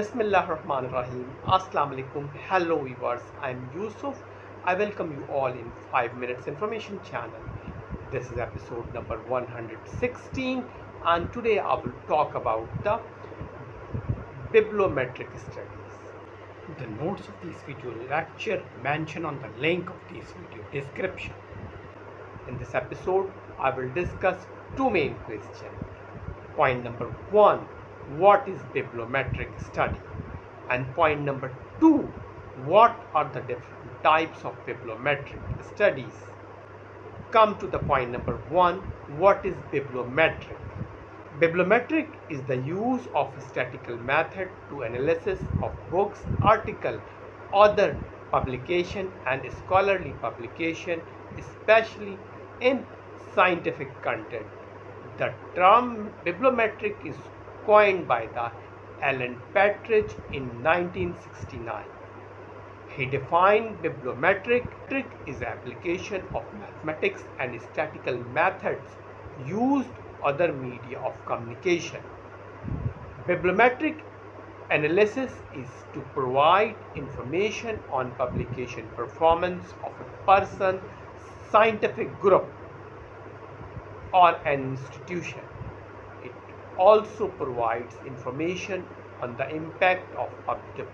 Bismillah Rahman Rahim. Assalamu alaikum. Hello viewers. I'm Yusuf. I welcome you all in 5 minutes information channel. This is episode number 116 and today I will talk about the bibliometric studies. The notes of this video lecture mention on the link of this video description. In this episode, I will discuss two main questions. Point number one what is bibliometric study? And point number two what are the different types of bibliometric studies? Come to the point number one what is bibliometric? Bibliometric is the use of statistical method to analysis of books, article, other publication and scholarly publication, especially in scientific content. The term bibliometric is coined by the Alan Pritchard in 1969. He defined bibliometric trick is application of mathematics and statistical methods used other media of communication. Bibliometric analysis is to provide information on publication performance of a person, scientific group or an institution. Also provides information on the impact of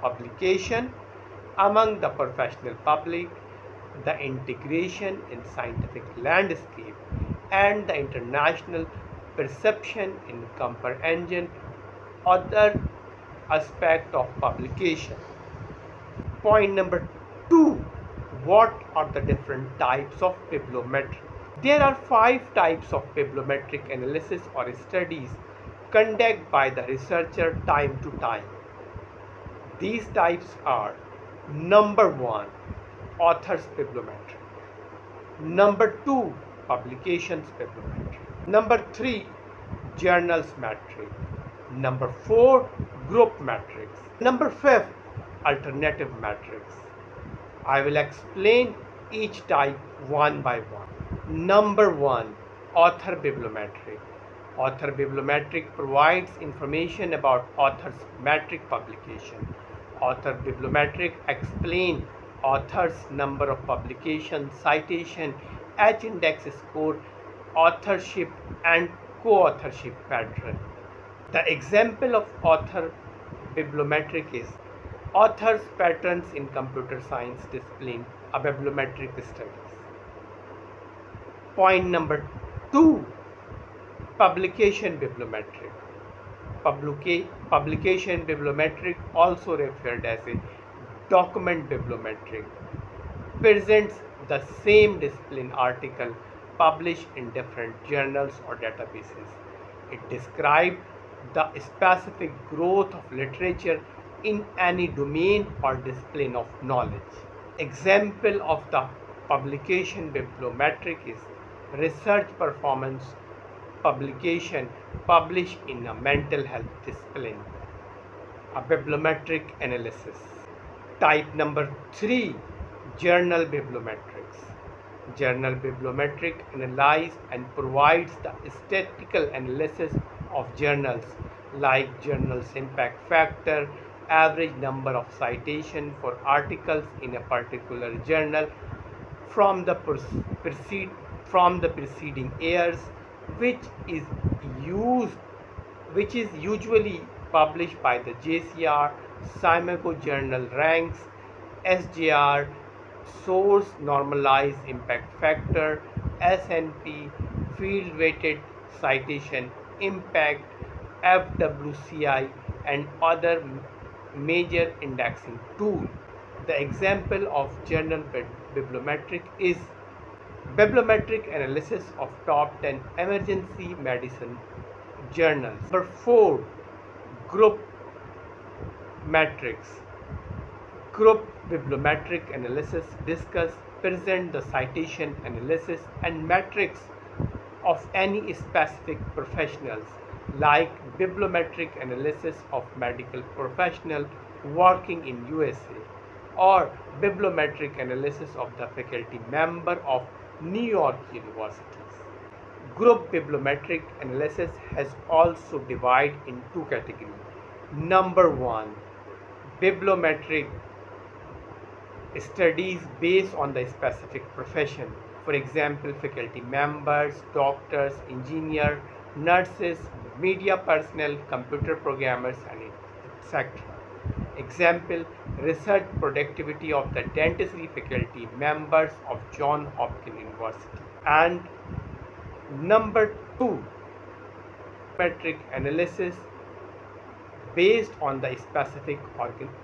publication among the professional public, the integration in scientific landscape, and the international perception in comprehension other aspect of publication. Point number two, what are the different types of bibliometry? There are five types of bibliometric analysis or studies conducted by the researcher time to time. These types are number one, author's bibliometry. Number two, publications bibliometry. Number three, journals metric. Number four, group metrics. Number five, alternative metrics. I will explain each type one by one. Number one, author bibliometric. Author bibliometric provides information about author's metric publication. Author bibliometric explain author's number of publications, citation, H-index score, authorship and co-authorship pattern. The example of author bibliometric is author's patterns in computer science discipline, a bibliometric studies. Point number two, publication bibliometric. Publica publication bibliometric, also referred as a document bibliometric, presents the same discipline article published in different journals or databases. It describes the specific growth of literature in any domain or discipline of knowledge. Example of the publication bibliometric is research performance publication published in a mental health discipline. A bibliometric analysis. Type number 3 Journal bibliometrics. Journal bibliometric analyzes and provides the statistical analysis of journals like journals impact factor, average number of citation for articles in a particular journal from the from the preceding years which is used which is usually published by the JCR, Scimago Journal ranks, SJR, Source Normalized Impact Factor, SNIP, Field Weighted Citation Impact, FWCI and other major indexing tool. The example of journal bibliometric is bibliometric analysis of top 10 emergency medicine journals. Number 4 group metrics. Group bibliometric analysis discuss present the citation analysis and metrics of any specific professionals like bibliometric analysis of medical professional working in USA or bibliometric analysis of the faculty member of New York universities. Group bibliometric analysis has also divided in two categories. Number one, bibliometric studies based on the specific profession. For example, faculty members, doctors, engineers, nurses, media personnel, computer programmers, and etc. Example, research productivity of the dentistry faculty members of John Hopkins University. And number two, metric analysis based on the specific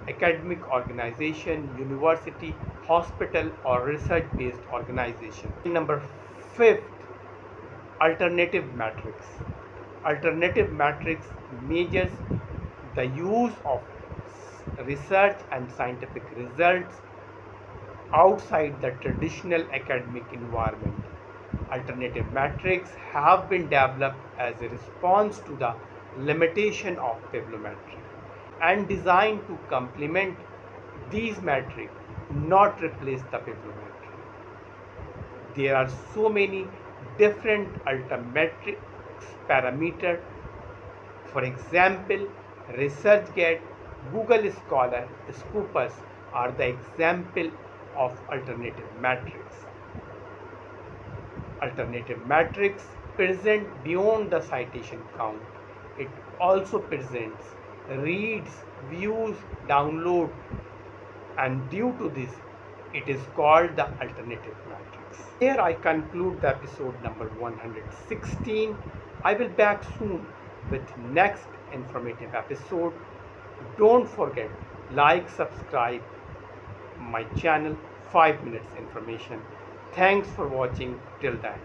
academic organization, university, hospital or research based organization. Number fifth, alternative matrix. Alternative matrix measures the use of research and scientific results outside the traditional academic environment. Alternative metrics have been developed as a response to the limitation of bibliometry and designed to complement these metrics, not replace the bibliometry. There are so many different alternative parameters. For example, ResearchGate, Google Scholar, Scopus are the example of alternative metrics. Alternative metrics present beyond the citation count it also presents reads, views, download and due to this it is called the alternative matrix. Here I conclude the episode number 116. I will back soon with next informative episode. Don't forget like, subscribe my channel 5 minutes information. Thanks for watching till then.